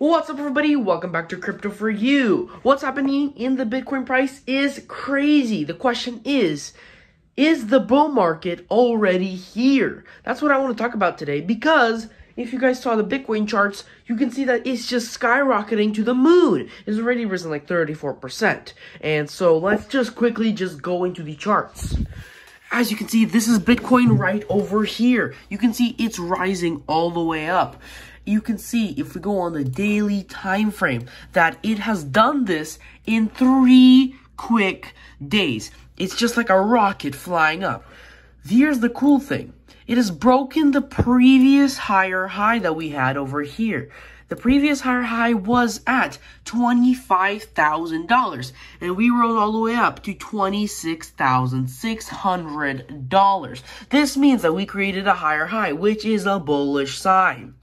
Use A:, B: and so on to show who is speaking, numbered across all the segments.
A: What's up everybody? Welcome back to Crypto for You. What's happening in the Bitcoin price is crazy. The question is, is the bull market already here? That's what I want to talk about today because if you guys saw the Bitcoin charts, you can see that it's just skyrocketing to the moon. It's already risen like 34%. And so let's just quickly just go into the charts. As you can see, this is Bitcoin right over here. You can see it's rising all the way up you can see if we go on the daily time frame that it has done this in three quick days. It's just like a rocket flying up. Here's the cool thing. It has broken the previous higher high that we had over here. The previous higher high was at $25,000 and we rose all the way up to $26,600. This means that we created a higher high, which is a bullish sign.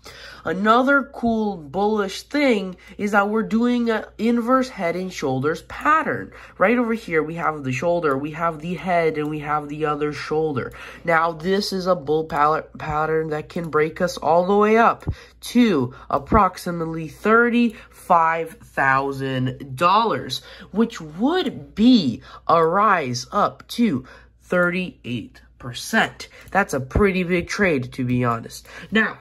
A: Another cool bullish thing is that we're doing an inverse head and shoulders pattern. Right over here, we have the shoulder, we have the head, and we have the other shoulder. Now, this is a bull pattern that can break us all the way up to approximately $35,000, which would be a rise up to 38 percent. That's a pretty big trade, to be honest. Now,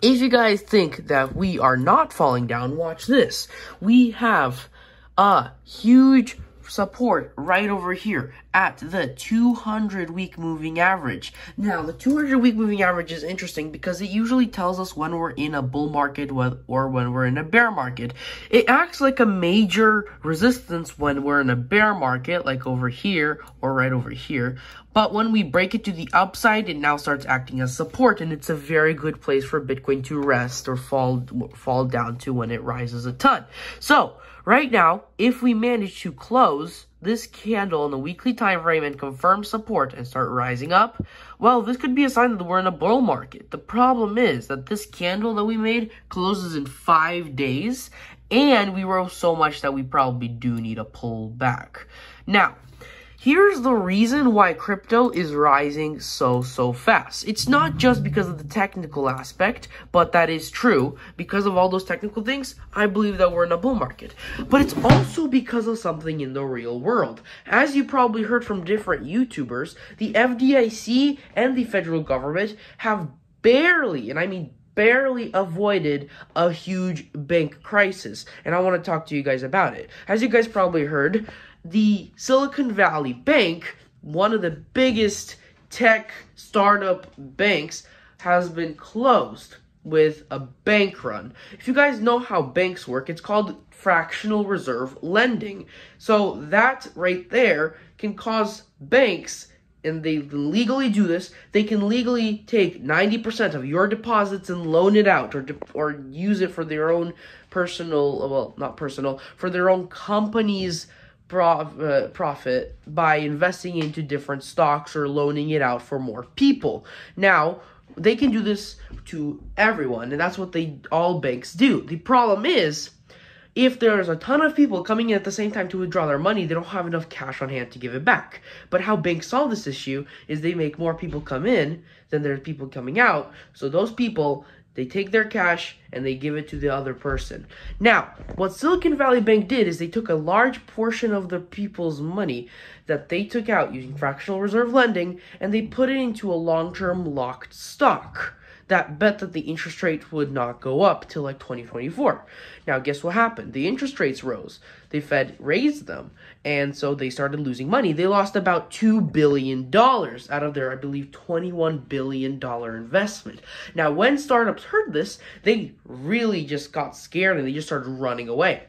A: if you guys think that we are not falling down, watch this. We have a huge support right over here at the 200 week moving average. Now, the 200 week moving average is interesting because it usually tells us when we're in a bull market or when we're in a bear market. It acts like a major resistance when we're in a bear market, like over here or right over here. But when we break it to the upside, it now starts acting as support, and it's a very good place for Bitcoin to rest or fall fall down to when it rises a ton. So, right now, if we manage to close this candle in the weekly time frame and confirm support and start rising up, well, this could be a sign that we're in a bull market. The problem is that this candle that we made closes in five days, and we rose so much that we probably do need a pull back. Now, Here's the reason why crypto is rising so, so fast. It's not just because of the technical aspect, but that is true. Because of all those technical things, I believe that we're in a bull market. But it's also because of something in the real world. As you probably heard from different YouTubers, the FDIC and the federal government have barely, and I mean barely avoided a huge bank crisis. And I want to talk to you guys about it. As you guys probably heard, the Silicon Valley Bank, one of the biggest tech startup banks, has been closed with a bank run. If you guys know how banks work, it's called fractional reserve lending. So that right there can cause banks and they legally do this, they can legally take 90% of your deposits and loan it out or or use it for their own personal well, not personal, for their own company's prof, uh, profit by investing into different stocks or loaning it out for more people. Now, they can do this to everyone, and that's what they all banks do. The problem is, if there's a ton of people coming in at the same time to withdraw their money, they don't have enough cash on hand to give it back. But how banks solve this issue is they make more people come in than there's people coming out. So those people they take their cash and they give it to the other person. Now, what Silicon Valley Bank did is they took a large portion of the people's money that they took out using fractional reserve lending and they put it into a long-term locked stock that bet that the interest rate would not go up till like 2024. Now, guess what happened? The interest rates rose. The Fed raised them, and so they started losing money. They lost about $2 billion out of their, I believe, $21 billion investment. Now, when startups heard this, they really just got scared and they just started running away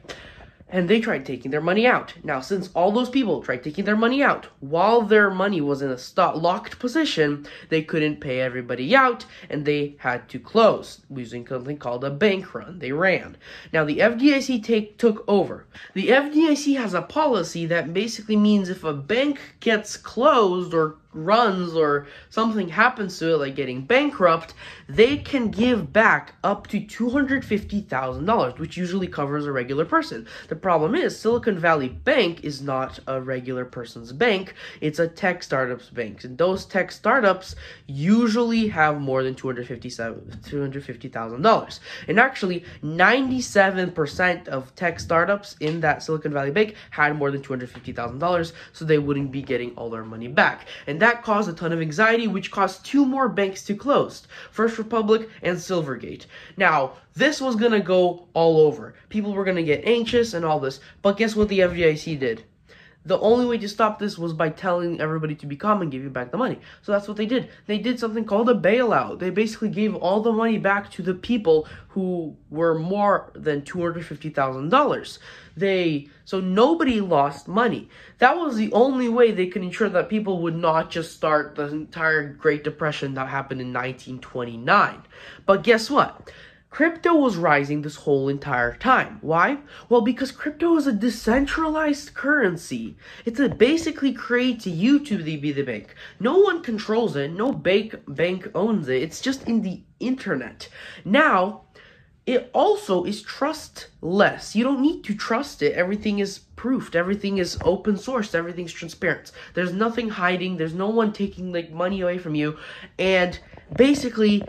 A: and they tried taking their money out. Now, since all those people tried taking their money out while their money was in a stock locked position, they couldn't pay everybody out and they had to close using something called a bank run. They ran. Now, the FDIC take, took over. The FDIC has a policy that basically means if a bank gets closed or runs or something happens to it, like getting bankrupt, they can give back up to $250,000, which usually covers a regular person. The problem is, Silicon Valley Bank is not a regular person's bank, it's a tech startups bank. And those tech startups usually have more than $250,000. And actually, 97% of tech startups in that Silicon Valley Bank had more than $250,000, so they wouldn't be getting all their money back. And that caused a ton of anxiety, which caused two more banks to close First Republic and Silvergate. Now, this was gonna go all over. People were gonna get anxious and all this, but guess what the FDIC did? The only way to stop this was by telling everybody to be calm and give you back the money. So that's what they did. They did something called a bailout. They basically gave all the money back to the people who were more than $250,000. They so nobody lost money. That was the only way they could ensure that people would not just start the entire Great Depression that happened in 1929. But guess what? Crypto was rising this whole entire time. Why? Well, because crypto is a decentralized currency. It's a basically created to you to be the bank. No one controls it. No bank bank owns it. It's just in the internet. Now, it also is trustless. You don't need to trust it. Everything is proofed. Everything is open sourced. Everything's transparent. There's nothing hiding. There's no one taking like money away from you. And basically,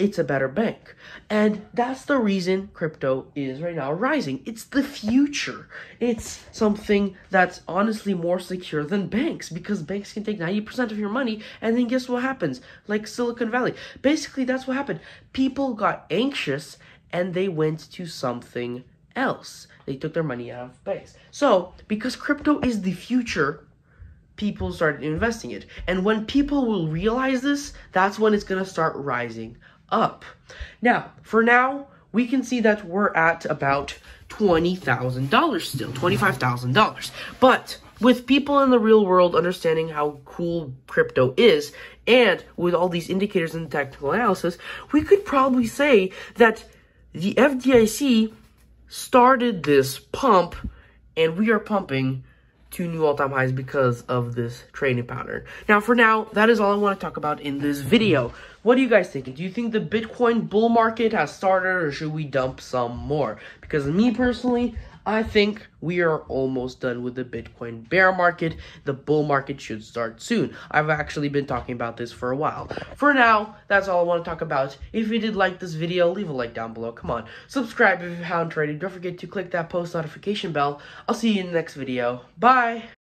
A: it's a better bank. And that's the reason crypto is right now rising. It's the future. It's something that's honestly more secure than banks because banks can take 90% of your money and then guess what happens? Like Silicon Valley. Basically, that's what happened. People got anxious and they went to something else. They took their money out of banks. So, because crypto is the future, people started investing it. And when people will realize this, that's when it's going to start rising up. Now, for now, we can see that we're at about $20,000 still, $25,000. But with people in the real world understanding how cool crypto is, and with all these indicators and technical analysis, we could probably say that the FDIC started this pump, and we are pumping to new all-time highs because of this trading pattern. Now, for now, that is all I want to talk about in this video. What do you guys think? Do you think the Bitcoin bull market has started, or should we dump some more? Because me personally, I think we are almost done with the Bitcoin bear market. The bull market should start soon. I've actually been talking about this for a while. For now, that's all I want to talk about. If you did like this video, leave a like down below. Come on. Subscribe if you haven't already. Don't forget to click that post notification bell. I'll see you in the next video. Bye!